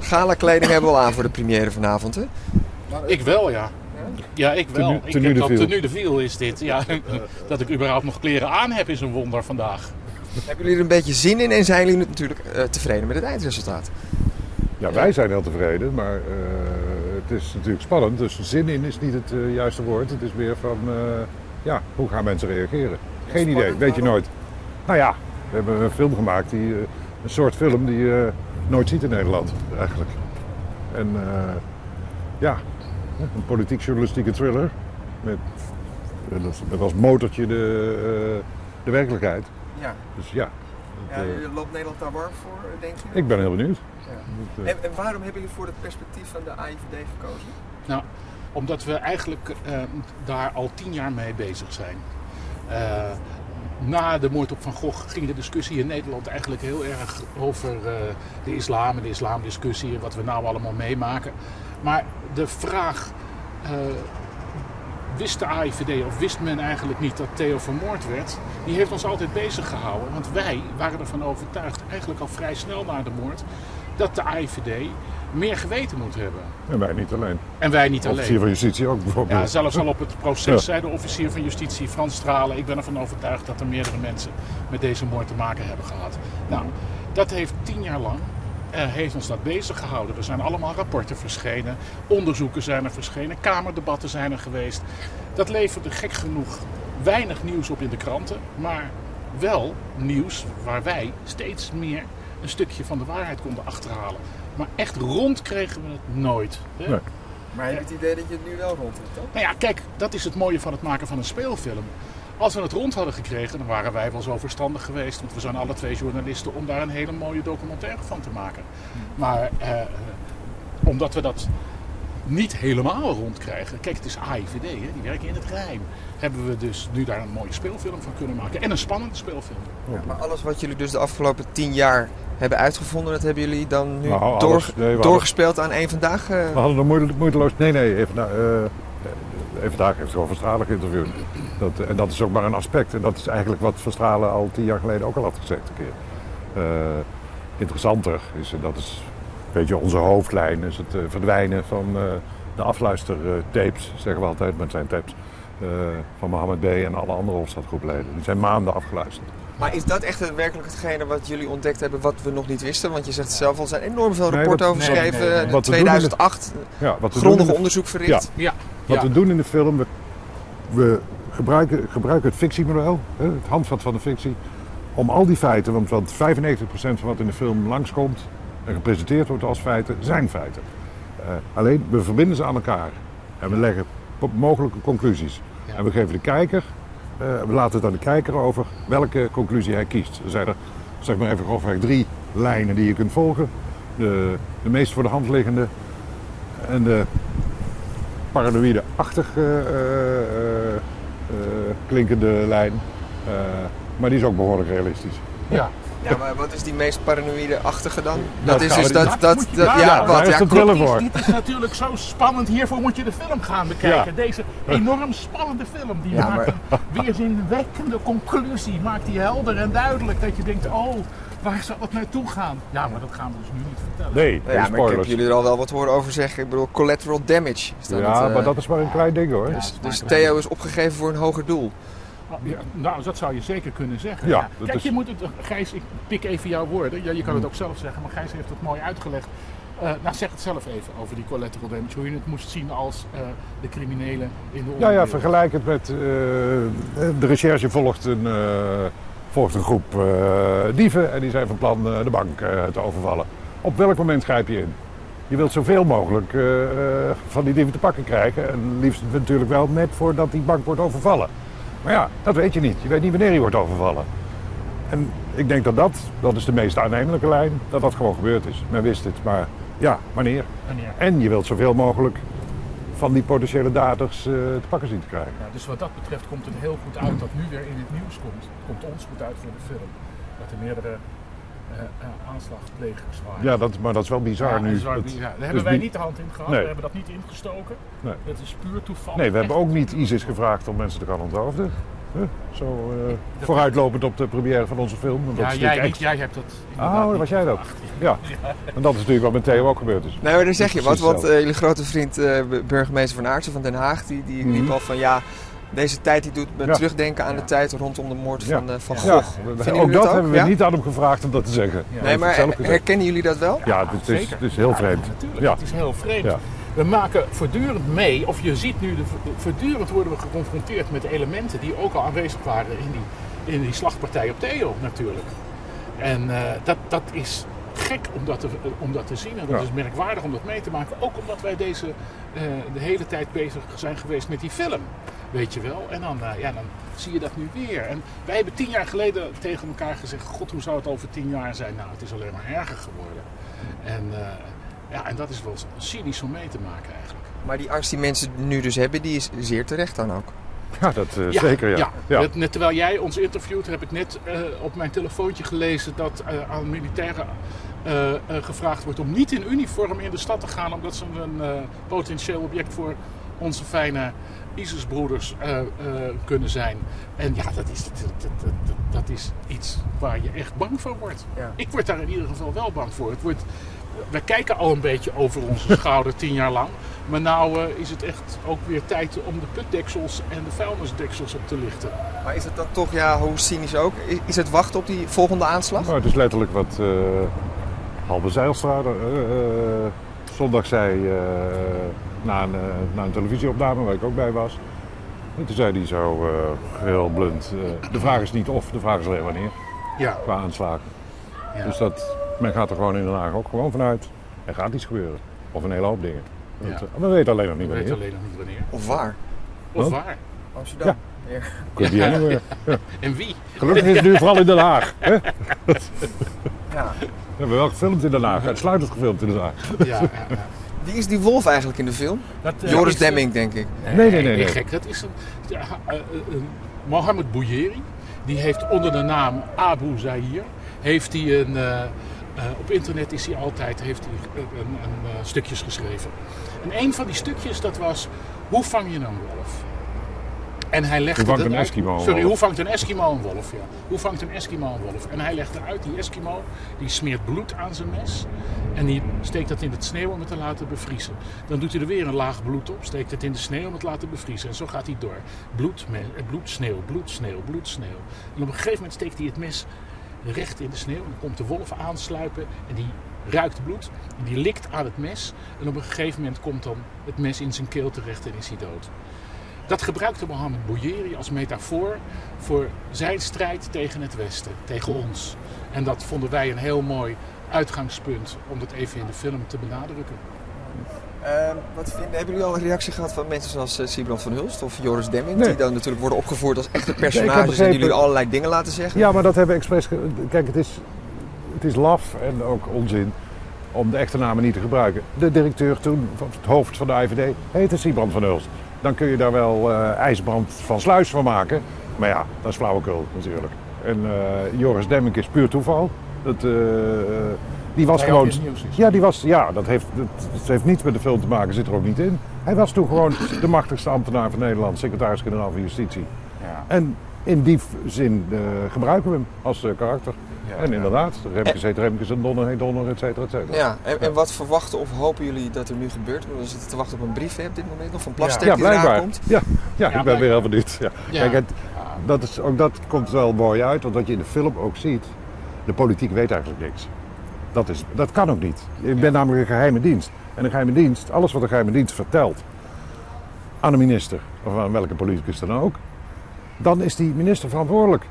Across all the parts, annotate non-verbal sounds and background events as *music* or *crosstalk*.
Gala kleding hebben we al aan voor de première vanavond, hè? Ik wel, ja. Ja, ik wel. Tenue- ik heb de dat viel. tenue de viel is dit. Ja, *laughs* dat ik überhaupt nog kleren aan heb is een wonder vandaag. Hebben jullie er een beetje zin in en zijn jullie natuurlijk eh, tevreden met het eindresultaat? Ja, wij zijn heel tevreden, maar eh, het is natuurlijk spannend. Dus zin in is niet het eh, juiste woord. Het is meer van, eh, ja, hoe gaan mensen reageren? Geen idee, weet je nooit. Nou ja, we hebben een film gemaakt, die, eh, een soort film die nooit ziet in Nederland, eigenlijk. En eh, ja, een politiek-journalistieke thriller met, met als motortje de, eh, de werkelijkheid. Ja. Dus ja, ja loopt Nederland daar warm voor, denk je? ik ben heel benieuwd. Ja. Eh, En, en waarom hebben jullie voor het perspectief van de AIVD gekozen? Nou, omdat we eigenlijk eh, daar al tien jaar mee bezig zijn. Eh, na de moord op Van Gogh ging de discussie in Nederland eigenlijk heel erg over eh, de islam en de islamdiscussie en wat we nou allemaal meemaken. Maar de vraag, eh, wist de AIVD of wist men eigenlijk niet dat Theo vermoord werd, die heeft ons altijd bezig gehouden. Want wij waren ervan overtuigd, eigenlijk al vrij snel na de moord, dat de AIVD meer geweten moet hebben. en wij niet alleen. En wij niet alleen. Officier van Justitie ook bijvoorbeeld. Ja, zelfs al op het proces Ja. zei de officier van justitie Frans Stralen... ik ben ervan overtuigd dat er meerdere mensen met deze moord te maken hebben gehad. Nou, dat heeft tien jaar lang eh, heeft ons dat bezig gehouden. Er zijn allemaal rapporten verschenen, onderzoeken zijn er verschenen, kamerdebatten zijn er geweest. Dat leverde gek genoeg weinig nieuws op in de kranten, maar wel nieuws waar wij steeds meer een stukje van de waarheid konden achterhalen. Maar echt rond kregen we het nooit. hè. Nee. Maar heb je het idee dat je het nu wel rond hebt dan? Nou ja, kijk, dat is het mooie van het maken van een speelfilm. Als we het rond hadden gekregen, dan waren wij wel zo verstandig geweest. Want we zijn alle twee journalisten om daar een hele mooie documentaire van te maken. Maar eh, eh, omdat we dat niet helemaal rondkrijgen. Kijk, het is AIVD, hè, die werken in het geheim. Hebben we dus nu daar een mooie speelfilm van kunnen maken. En een spannende speelfilm. Ja, maar alles wat jullie dus de afgelopen tien jaar hebben uitgevonden, dat hebben jullie dan nu Nou, alles. door- Nee, we hadden- doorgespeeld aan één vandaag? eh? We hadden er moeite- moeiteloos... Nee, nee, even, na- eh, even vandaag heeft gewoon Verstralen geïnterviewd. Dat, en dat is ook maar een aspect. En dat is eigenlijk wat Verstralen al tien jaar geleden ook al had gezegd een keer. Eh, interessanter is, en dat is een beetje onze hoofdlijn, is het eh, verdwijnen van eh, de afluistertapes, zeggen we altijd, maar het zijn tapes, eh, van Mohammed B. en alle andere Hofstadgroepleden. Die zijn maanden afgeluisterd. Maar is dat echt werkelijk hetgene wat jullie ontdekt hebben wat we nog niet wisten? Want je zegt zelf al, er zijn enorm veel rapporten wat- over geschreven. nee, nee. Wat in de- 2008, Ja, wat we doen in grondig de- onderzoek verricht. Ja, Wat ja. we doen in de film, we, we gebruiken, gebruiken het fictiemodel, hè, het handvat van de fictie, om al die feiten, want, want 95% van wat in de film langskomt en gepresenteerd wordt als feiten, zijn feiten. Eh, alleen, we verbinden ze aan elkaar en we leggen mogelijke conclusies. Ja. En we geven de kijker, we laten het aan de kijker over welke conclusie hij kiest. Er zijn er, zeg maar even grofweg, drie lijnen die je kunt volgen. De, de meest voor de hand liggende en de paranoïde-achtig eh, eh, eh, eh, klinkende lijn. Eh, maar die is ook behoorlijk realistisch. ja. Ja, maar wat is die meest paranoïde-achtige dan? Nou, Dat is dus dat, Dat dat, dat- ja, wat? is Ja, Dit is, voor. dit is natuurlijk zo spannend. Hiervoor moet je de film gaan bekijken. Ja. Deze enorm spannende film. Die Ja, maakt een weerzinwekkende conclusie. Maakt die helder en duidelijk. Dat je denkt, oh, waar zal het naartoe gaan? Ja, maar dat gaan we dus nu niet vertellen. Nee, Ja, geen maar ik heb spoilers. jullie er al wel wat horen over zeggen. Ik bedoel, collateral damage. Is dan Ja, het, eh, maar dat is maar een klein ding hoor. Dus, dus Theo is opgegeven voor een hoger doel. Ja, Nou, dat zou je zeker kunnen zeggen. Ja, Kijk, is- je moet het, Gijs, ik pik even jouw woorden. Ja, je kan het Mm. ook zelf zeggen, maar Gijs heeft het mooi uitgelegd. Eh, nou, zeg het zelf even over die collateral damage. Hoe je het moest zien als eh, de criminelen in de Ja, ja, onderwereld. vergelijk het met... eh, de recherche volgt een, volgt een groep dieven en die zijn van plan de bank te overvallen. Op welk moment grijp je in? Je wilt zoveel mogelijk van die dieven te pakken krijgen. En liefst natuurlijk wel net voordat die bank wordt overvallen. Maar ja, dat weet je niet. Je weet niet wanneer die wordt overvallen. En ik denk dat dat, dat is de meest aannemelijke lijn, dat dat gewoon gebeurd is. Men wist het, maar ja, wanneer? Wanneer? En je wilt zoveel mogelijk van die potentiële daders eh, te pakken zien te krijgen. Ja, dus wat dat betreft komt het heel goed uit dat nu weer in het nieuws komt. Komt ons goed uit voor de film. Dat er meerdere eh, eh, aanslagplegers waren. Ja, dat, maar dat is wel bizar Ja, nu. dat is ja, Daar dus hebben wij niet de hand in gehad. Nee. We hebben dat niet ingestoken. Nee. Dat is puur toeval. Nee, we hebben ook niet ISIS gevraagd om mensen te gaan onthoofden. Huh? Zo eh, vooruitlopend op de première van onze film. Want dat Ja, is jij, niet, jij hebt dat. Oh, dat was jij dat. gebracht. *laughs* Ja. En dat is natuurlijk wat met Theo ook gebeurd is. Nee, maar dan zeg je wat, want eh, jullie grote vriend eh, burgemeester van Aartsen van Den Haag, die, die Mhm. riep al van ja, deze tijd die doet me Ja. terugdenken aan Ja. de tijd rondom de moord Ja. van, eh, van Ja. Ja, Gogh. ook dat ook? hebben we Ja? niet aan hem gevraagd om dat te zeggen. Nee, maar herkennen jullie dat wel? Ja, het is, het is heel vreemd. Natuurlijk, Ja. het is heel vreemd. Ja. We maken voortdurend mee, of je ziet nu, de, voortdurend worden we geconfronteerd met elementen die ook al aanwezig waren in die, in die slagpartij op Theo natuurlijk. En eh, dat, dat is gek om dat te, om dat te zien en dat Ja. is merkwaardig om dat mee te maken. Ook omdat wij deze eh, de hele tijd bezig zijn geweest met die film, weet je wel. En dan, eh, ja, dan zie je dat nu weer. En wij hebben tien jaar geleden tegen elkaar gezegd, god hoe zou het over tien jaar zijn? Nou, het is alleen maar erger geworden. En, eh, ja, en dat is wel cynisch om mee te maken eigenlijk. Maar die angst die mensen nu dus hebben, die is zeer terecht dan ook. Ja, dat eh, zeker ja. ja. Net, net terwijl jij ons interviewt, heb ik net eh, op mijn telefoontje gelezen dat eh, aan militairen gevraagd wordt om niet in uniform in de stad te gaan, omdat ze een eh, potentieel object voor onze fijne ISIS-broeders eh, eh, kunnen zijn. En ja, dat is, dat, dat, dat, dat is iets waar je echt bang voor wordt. Ja. Ik word daar in ieder geval wel bang voor. Het wordt, we kijken al een beetje over onze *laughs* schouder tien jaar lang. Maar nou eh, is het echt ook weer tijd om de putdeksels en de vuilnisdeksels op te lichten. Maar is het dan toch, ja, hoe cynisch ook, is het wachten op die volgende aanslag? Maar het is letterlijk wat eh Halbe Zijlstra eh, eh, zondag zei eh, na, een, eh, na een televisieopname waar ik ook bij was. En toen zei hij zo eh, heel blunt, eh, de vraag is niet of, de vraag is alleen wanneer, Ja, qua aanslagen. ja. Dus dat, men gaat er gewoon in Den Haag ook gewoon vanuit, er gaat iets gebeuren. Of een hele hoop dingen. Ja. we weten alleen nog niet ik weet wanneer. alleen nog niet wanneer. Of waar? Of waar. Amsterdam. Ja. Ja. Could be anywhere. *laughs* En wie. Gelukkig is het nu vooral in Den Haag. Hè? *laughs* We hebben wel gefilmd in Den Haag, uitsluitend gefilmd in Den Haag. Ja, ja, ja. Wie is die wolf eigenlijk in de film? Dat, eh, Joris is- Demming, denk ik. Nee, nee, nee, nee. gek. Dat is een, eh, eh, een Mohammed Bouyeri. Die heeft onder de naam Abu Zahir. Heeft hij een, eh, eh, op internet is hij altijd heeft hij een, een, een, stukjes geschreven. En een van die stukjes dat was hoe vang je een wolf? En hij legde Hoe vangt een Eskimo Sorry, hoe vangt een Eskimo een wolf? Ja. Hoe vangt een Eskimo een wolf? En hij legde uit, die Eskimo, die smeert bloed aan zijn mes. En die steekt dat in het sneeuw om het te laten bevriezen. Dan doet hij er weer een laag bloed op, steekt het in de sneeuw om het te laten bevriezen. En zo gaat hij door. Bloed, eh, bloed, sneeuw, bloed, sneeuw, bloed, sneeuw. En op een gegeven moment steekt hij het mes recht in de sneeuw. En dan komt de wolf aansluipen en die ruikt bloed. En die likt aan het mes. En op een gegeven moment komt dan het mes in zijn keel terecht en is hij dood. Dat gebruikte Mohammed Bouyeri als metafoor voor zijn strijd tegen het Westen, tegen ons. En dat vonden wij een heel mooi uitgangspunt om dat even in de film te benadrukken. Ehm, wat vinden, hebben jullie al een reactie gehad van mensen zoals uh, Siebrand van Hulst of Joris Demming? Nee. Die dan natuurlijk worden opgevoerd als echte personages en begrepen- jullie allerlei dingen laten zeggen? Ja, maar dat hebben we expres. ge- Kijk, het is, het is laf en ook onzin om de echte namen niet te gebruiken. De directeur toen, van het hoofd van de IVD, heette Siebrand van Hulst. Dan kun je daar wel eh IJsbrand van Sluis van maken. Maar ja, dat is flauwekul natuurlijk. En eh, Joris Demmink is puur toeval. Dat, eh, die was gewoon. Ja, die was, ja dat, heeft, dat, heeft niets met de film te maken, zit er ook niet in. Hij was toen gewoon *laughs* de machtigste ambtenaar van Nederland, secretaris-generaal van Justitie. Ja. En in die zin gebruiken we hem als karakter. En inderdaad, Remkes heet Remkes en Donner heet Donner, et cetera, et cetera. Ja, en, en wat verwachten of hopen jullie dat er nu gebeurt? We zitten te wachten op een brief hè, op dit moment nog van Plastic Ja, die eraan blijkbaar. komt. Ja, ja, Ja, ik ben weer heel benieuwd. Ja. Ja. Kijk, het, dat is, ook dat komt wel mooi uit, want wat je in de film ook ziet, de politiek weet eigenlijk niks. Dat, is, dat kan ook niet. Je bent namelijk een geheime dienst. En een geheime dienst, alles wat een geheime dienst vertelt aan een minister, of aan welke politicus dan ook, dan is die minister verantwoordelijk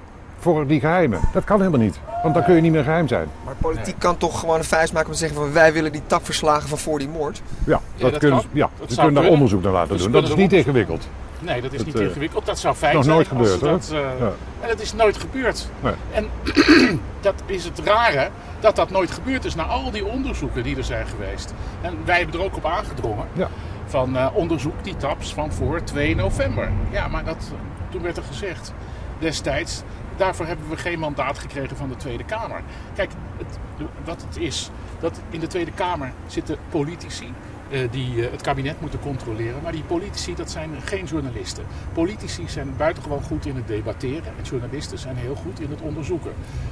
voor die geheimen. Dat kan helemaal niet, want dan kun je niet meer geheim zijn. Maar politiek kan toch gewoon een vuist maken om te zeggen van wij willen die tak verslagen van voor die moord. Ja, dat, dat kunnen, kan. ja, Dat ze kunnen daar onderzoek naar laten Dus doen. Dat is niet ingewikkeld. Nee, dat is niet eh, ingewikkeld. Dat zou fijn nog zijn. nooit gebeurd, dat, eh, Ja. En het is nooit gebeurd. Nee. En *clears throat* dat is het rare dat dat nooit gebeurd is na al die onderzoeken die er zijn geweest. En wij hebben er ook op aangedrongen. Ja. Van eh, onderzoek die taps van voor 2 november. Ja, maar dat, toen werd er gezegd destijds, daarvoor hebben we geen mandaat gekregen van de Tweede Kamer. Kijk, het, wat het is, dat in de Tweede Kamer zitten politici eh, die eh, het kabinet moeten controleren. Maar die politici, dat zijn geen journalisten. Politici zijn buitengewoon goed in het debatteren. En journalisten zijn heel goed in het onderzoeken.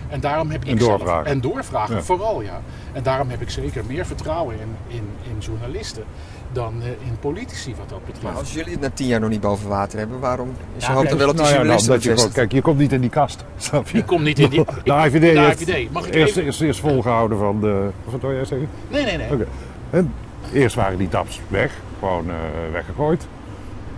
En daarom heb ik En zelf- doorvragen. en doorvragen, Ja. vooral ja. En daarom heb ik zeker meer vertrouwen in, in, in journalisten dan eh, in politici wat dat betreft. Maar als jullie het na tien jaar nog niet boven water hebben, waarom is je Ja, hoop dan wel dat die Nou ja, nou, dat je kijk, je komt niet in die kast. *laughs* Snap je? Die komt niet in die... *laughs* De IVD de heeft. Mag ik eerst, eerst, eerst volgehouden van de... Wat wil jij zeggen? Nee, nee, nee. Oké. En eerst waren die taps weg, gewoon eh, weggegooid.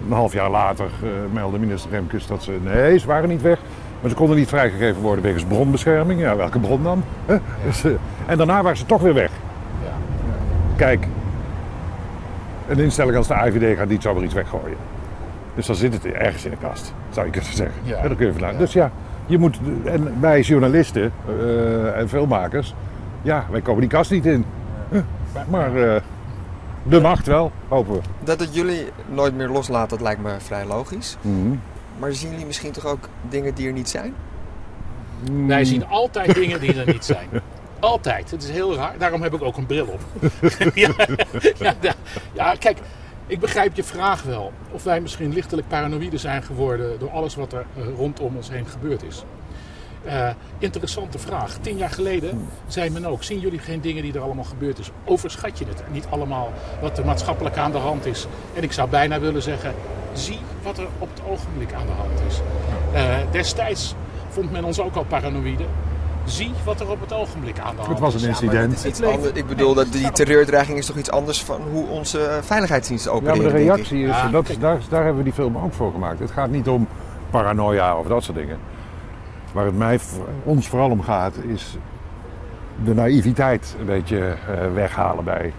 Een half jaar later eh, meldde minister Remkes dat ze... Nee, ze waren niet weg. Maar ze konden niet vrijgegeven worden wegens bronbescherming. Ja, welke bron dan? Hè? Dus, en daarna waren ze toch weer weg. Ja. Kijk, een instelling als de IVD gaat niet zomaar iets weggooien. Dus dan zit het ergens in de kast, zou je kunnen zeggen. Ja. En dan kun je vanuit. Ja. Dus ja, je moet, en wij journalisten eh, en filmmakers, ja, wij komen die kast niet in. Huh, Maar eh, de macht wel, hopen we. Dat het jullie nooit meer loslaat, dat lijkt me vrij logisch. Mhm. Maar zien jullie misschien toch ook dingen die er niet zijn? Wij zien altijd dingen die er niet zijn. *laughs* Altijd. Het is heel raar. Daarom heb ik ook een bril op. *laughs* ja, ja, kijk. Ik begrijp je vraag wel. Of wij misschien lichtelijk paranoïde zijn geworden door alles wat er eh, rondom ons heen gebeurd is. Eh, interessante vraag. Tien jaar geleden zei men ook: zien jullie geen dingen die er allemaal gebeurd is? Overschat je het niet allemaal wat er maatschappelijk aan de hand is? En ik zou bijna willen zeggen: zie wat er op het ogenblik aan de hand is. Eh, destijds vond men ons ook al paranoïde. Zie wat er op het ogenblik aan de hand Het was een Ja, incident. is anders. Ik bedoel, dat die terreurdreiging is toch iets anders van hoe onze eh, veiligheidsdiensten Ja, opereren, maar de reactie is, Ja, dat, is daar, daar hebben we die film ook voor gemaakt. Het gaat niet om paranoia of dat soort dingen. Waar het mij, ons vooral om gaat, is de naïviteit een beetje eh, weghalen bij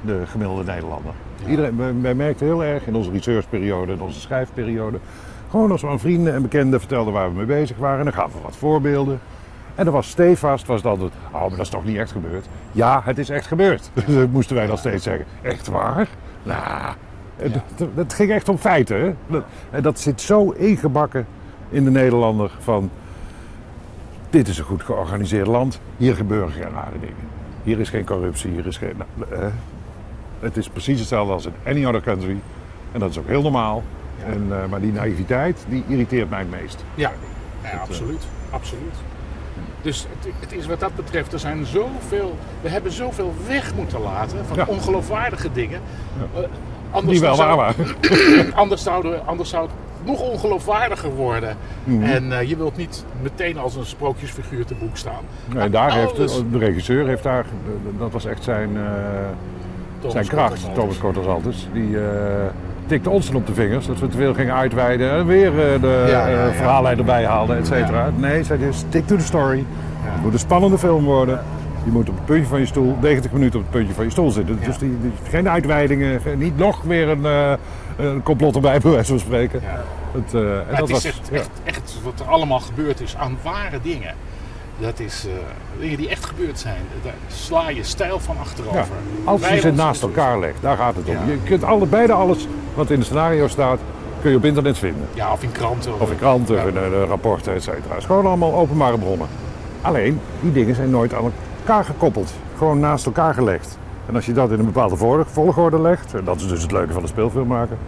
de gemiddelde Nederlander. Iedereen, wij, wij merkten heel erg in onze researchperiode, in onze schrijfperiode, gewoon als we aan vrienden en bekenden vertelden waar we mee bezig waren, dan gaven we wat voorbeelden. En dan was stevast, was dat het, oh, maar dat is toch niet echt gebeurd? Ja, het is echt gebeurd. *laughs* Dat moesten wij dan steeds zeggen. Echt waar? Nou, het, ging echt om feiten. Hè? Dat, en dat zit zo ingebakken in de Nederlander van... Dit is een goed georganiseerd land. Hier gebeuren geen rare dingen. Hier is geen corruptie, hier is geen... nou, eh, het is precies hetzelfde als in any other country. En dat is ook heel normaal. En, eh, maar die naïviteit, die irriteert mij het meest. Ja, ja absoluut. absoluut. Dus het, het is wat dat betreft, er zijn zoveel, we hebben zoveel weg moeten laten van Ja. ongeloofwaardige dingen. Eh, anders Die wel waar waren. *coughs* anders, zouden, anders zou het nog ongeloofwaardiger worden. Mhm. En eh, je wilt niet meteen als een sprookjesfiguur te boek staan. Nee, daar heeft, de regisseur heeft daar, dat was echt zijn, eh, zijn kracht. Thomas Kortesaltes. Die eh, tikte ons dan op de vingers dat we te veel gingen uitweiden en weer eh, de Ja, ja, eh, ja. verhaallijn erbij haalden, et cetera. Nee, zei hij, stick to the story. Het moet een spannende film worden. Je moet op het puntje van je stoel, 90 minuten op het puntje van je stoel zitten. Dus die, die- geen uitweidingen, niet nog weer een, eh, een complot erbij, bij wijze van spreken. Ja. Het, eh, en dat het is was, echt, ja. echt, echt wat er allemaal gebeurd is aan ware dingen. Dat is eh, dingen die echt gebeurd zijn. Daar sla je stijl van Ja, achterover. als je ze naast elkaar legt, daar gaat het om. Ja. Je kunt alle, beide alles wat in het scenario staat, kun je op internet vinden. Ja, of in kranten. Of in kranten, Ja. in de rapporten, et cetera. Het is gewoon allemaal openbare bronnen. Alleen, die dingen zijn nooit aan elkaar gekoppeld. Gewoon naast elkaar gelegd. En als je dat in een bepaalde volg- volgorde legt, en dat is dus het leuke van de speelfilm maken,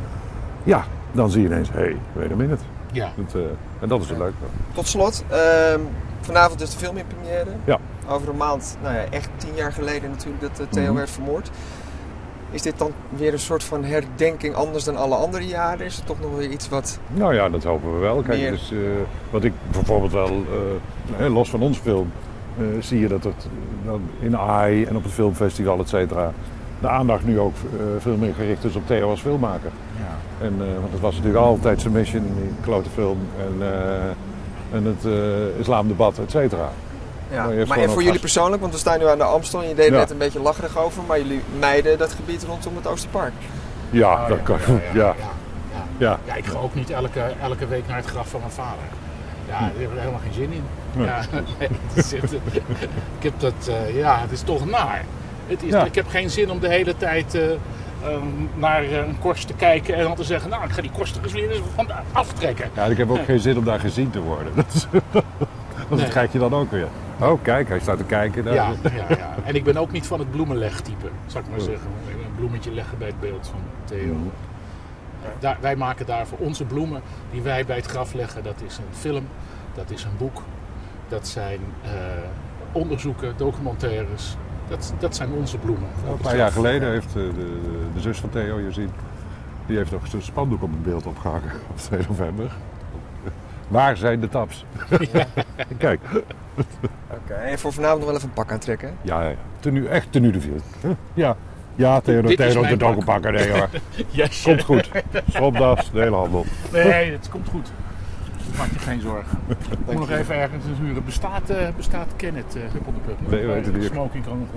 ja, dan zie je ineens, hé, hey, wait a minute. Ja. Dat, eh, en dat is het leuke. Tot slot, ehm, vanavond is de film in première. Ja. Over een maand, nou ja, echt tien jaar geleden natuurlijk dat eh, Theo Mhm. werd vermoord. Is dit dan weer een soort van herdenking anders dan alle andere jaren? Is het toch nog weer iets wat... Nou ja, dat hopen we wel. Kijk, Meer. dus, eh, wat ik bijvoorbeeld wel, eh, los van ons film, eh, zie je dat het dan in AI en op het filmfestival, et cetera, de aandacht nu ook eh, veel meer gericht is op Theo als filmmaker. Ja. En, eh, want dat was natuurlijk altijd zijn mission, die klote film en, eh, en het eh, islamdebat, et cetera. Ja. Maar en voor jullie persoonlijk, want we staan nu aan de Amstel en je deed Ja. net een beetje lacherig over, maar jullie mijden dat gebied rondom het Oosterpark. Ja, Oh, dat kan. Ja, ja. Ja, ik ga ook niet elke, elke week naar het graf van mijn vader. Ja, daar heb ik helemaal geen zin in. *laughs* Nee. Ja, nee, het is echt, ik heb dat, eh, ja, het is toch naar. Het is, Ja. Ik heb geen zin om de hele tijd eh, ehm, naar eh, een korst te kijken en dan te zeggen, nou, ik ga die korst er eens weer van aftrekken. ja, ik heb ook geen zin om daar gezien te worden. *laughs* Dat, is- dat Nee. krijg je dan ook weer. Oh, kijk, hij staat te kijken. Daar. Ja, ja, ja. En ik ben ook niet van het bloemenlegtype, zou ik maar Oh. zeggen. Een bloemetje leggen bij het beeld van Theo. Mhm. Daar, wij maken daarvoor onze bloemen die wij bij het graf leggen. Dat is een film, dat is een boek, dat zijn eh, onderzoeken, documentaires. Dat, dat zijn onze bloemen. Een paar jaar geleden heeft eh, de, de zus van Theo, je ziet, die heeft nog zo'n spandoek op het beeld opgehangen *laughs* op 2 november. Waar zijn de taps? *laughs* *laughs* Kijk, Oké, en voor vanavond nog wel even een pak aantrekken. hè? ja, ja. Tenue, echt tenue de viel. Ja, ja Theo, Theo mijn doet ook pak. een pakken. Nee hoor, Yes. komt goed. Stropdas, de hele handel. Nee, het komt goed. Maak je geen zorgen. Ik *laughs* moet nog even ergens huren. Bestaat, eh, bestaat Kenneth uh, Huppel de Pup? Nee, we weten het niet. Smoking kan nog